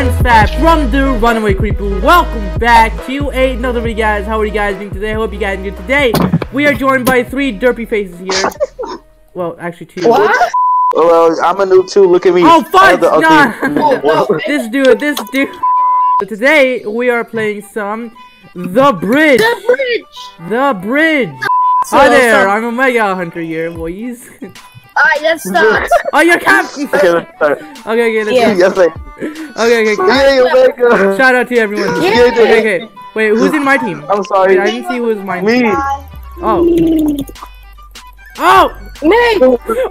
from the Runaway Creeper. Welcome back to another video, guys. How are you guys doing today? I hope you guys are good today. We are joined by three derpy faces here. Well, actually two. What? Well, I'm a noob too. Look at me. Oh, fuck! I'm the Nah. this dude, this dude. So today we are playing some The Bridge. The bridge! The Bridge. So, Hi there, so- I'm a Mega Hunter here, boys. Alright, let's start. oh, you're Captain. Okay, let's start. Okay, okay, let's Yeah. Yes, like, Okay, okay. Yay, Omega. Shout out to everyone. Yeah. Okay, okay. Wait, who's in my team? I'm sorry. Wait, I didn't see who was mine. Me. Oh. Oh! Me!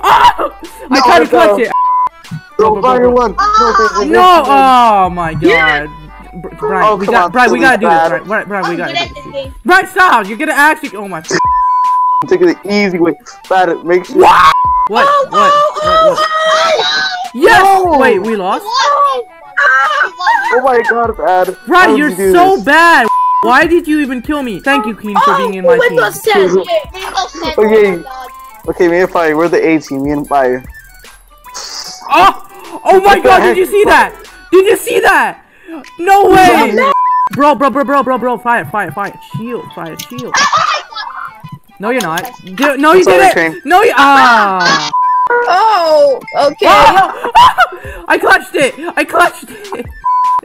Oh! I No, tried to no. clutch it. No, fire one. No, there's No! Oh my god. Yeah. Brian, Oh, we got, on, Brian, we gotta do this. Brad. Brian, Brian, Brian, we gotta do this. this. Brian, stop! You're gonna actually. Oh my. Take it the easy way. Bad. Make sure. What? Oh, What? What? What? Yes! No. Wait, we lost? Oh my god, bad. How Brian, did you're you so this? bad! Why did you even kill me? Thank you, Clean, for being in my Oh, team. Okay. Okay, me and Fire. We're the A team. Me and Fire. Oh! Oh my god, did you see that? Did you see that? No way! Bro, bro, bro, bro, bro, bro, fire, fire, fire, shield, fire, shield. No, you're not. Do- no, you sorry, did Crane. it! No, you- ah! Oh, okay. Ah! I clutched it! I clutched it!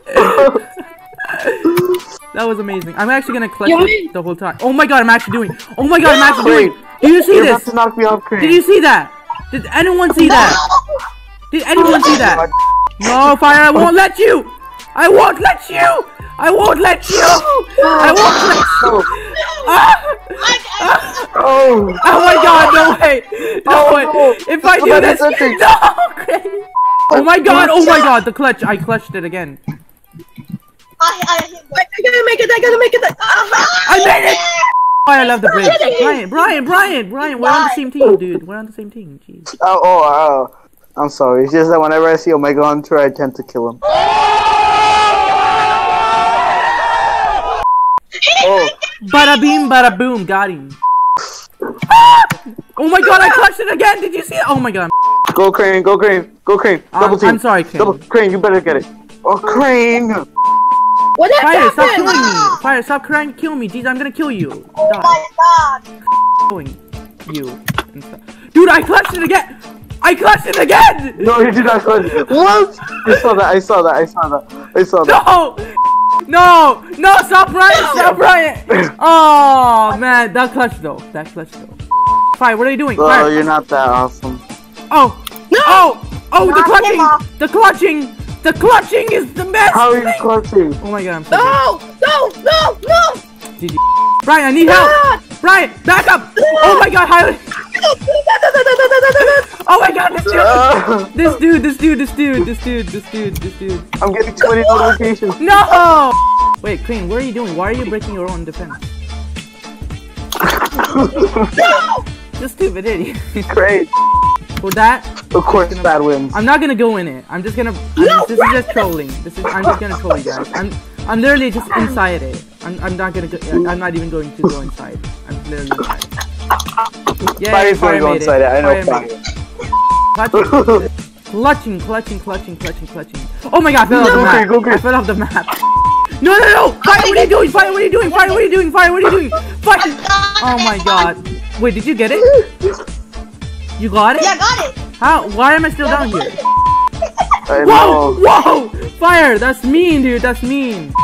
that was amazing. I'm actually gonna clutch it the whole time. Oh my god, I'm actually doing Oh my god, I'm actually doing Wait. Do you see You're about this? to knock me off, Crane. Did you see that? Did anyone see that? Did anyone see that? No, fire! I won't let you! I won't let you! I won't let you! I won't let you! Ah! Oh. Oh my god, no way! No Oh, way! no. If I do this, touch it. no! Craig. Oh my god, oh my god, the clutch! I clutched it again. I, I I gotta make it, I gotta make it. I made it! Oh, I love the bridge. Brian, Brian, Brian, Brian, we're on the same team, dude. We're on the same team. Jeez. Oh, oh, oh. I'm sorry. It's just that whenever I see Omega Hunter, I tend to kill him. Oh, Bada beam, bada boom, got him. Oh my god, I clutched it again! Did you see it? Oh my god. go Crane, go Crane, go Crane. I'm- Double team. I'm sorry, Crane. Double Crane, you better get it. Oh, Crane. What Fire, stop killing me! Fire, stop crying to kill me! Jeez, I'm gonna kill you! Oh Die. my god. Killing you. Dude, I clutched it again! I clutched it again! No, you did not clutch it. What? I saw that. I saw that. I saw that. I saw that. No! No! No! Stop Brian! Stop Brian! Oh man, that clutch though. That clutch though. Fire, what are you doing? Oh, Fire. you're not that awesome. Oh! Oh! Oh, the clutching! off. The clutching! The clutching is the best How are you thing! clutching? Oh my god, I'm so No, no, no, no. good. GG. Brian, I need help! Brian, back up! Oh my god, how... Oh my god, this dude! Ah, This dude, this dude, this dude, this dude, this dude, this dude. I'm getting 20 notifications. No! Wait, Clean, what are you doing? Why are you breaking your own defense? You stupid idiot. Great. For that, Of course, bad wins. I'm not gonna go in it. I'm just gonna. I'm just, this is just trolling. This is. I'm just gonna troll you guys. I'm. I'm literally just inside it. I'm. I'm not gonna go. I'm not even going to go inside. I'm literally inside. it. Yeah, Fire's gonna go made inside it. I know Fire Fire. made. Clutching, clutching, clutching, clutching, clutching. Oh my god, I fell off the map. green, go green. I fell off the map. No, no, no! Fire, what are you doing? Fire, what are you doing? Fire, what are you doing? Fire, what are you doing? Fire! Oh my god. Oh Wait, did you get it? You got it? Yeah, got it. How? Why am I still down here? Whoa! Whoa! Fire! That's mean, dude. That's mean.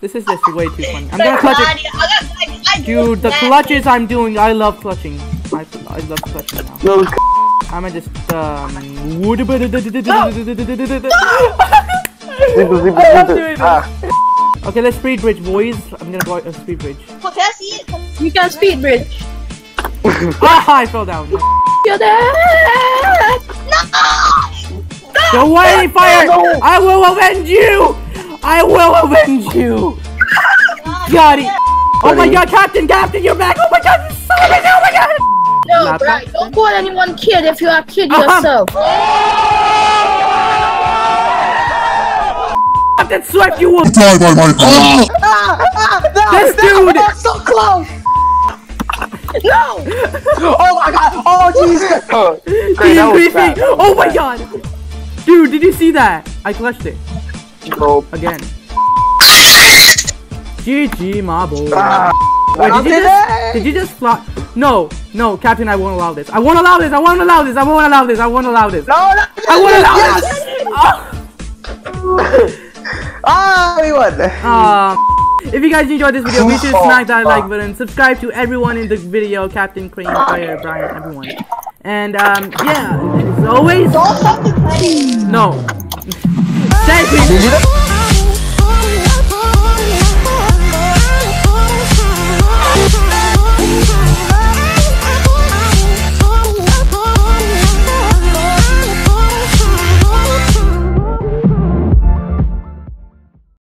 This is just way too funny. I'm gonna clutch it. it. Dude, the clutches I'm doing, I love clutching. I, I love clutching now. No, I'ma just, um... zip, zip, I love doing. Ah, Okay, let's speed bridge, boys. I'm gonna go out a speed bridge. Can I see it? You can speed bridge. Ah, I fell down. You're there. Don't worry, fire! I will avenge you! I will avenge you! Got it! Oh my god, Captain, Captain, you're back! Oh my god, this is so amazing! Oh my god! No, Laptop? Brian, don't call anyone kid if you are kid Uh-huh. yourself. Captain Swift, you will- Die by my power. This dude! so close. No! Oh my god. Oh jeez. Oh, great, Being that was creepy! bad. Oh my god! Dude, did you see that? I clutched it. Bro, Again. GG, my boy. Ah, Wait, did you just did you just fly? No, no, Captain, I won't allow this. I won't allow this. I won't allow this. I won't allow this. I won't allow this. No, no, I won't allow yes! this. Oh. Ah, we won. Um, if you guys enjoyed this video, be sure to Oh, smack that like button. Subscribe to everyone in the video, Captain Crane, Fire, Brian, everyone. And um, yeah, as always, Don't fucking play. no. Thank you. Did you know?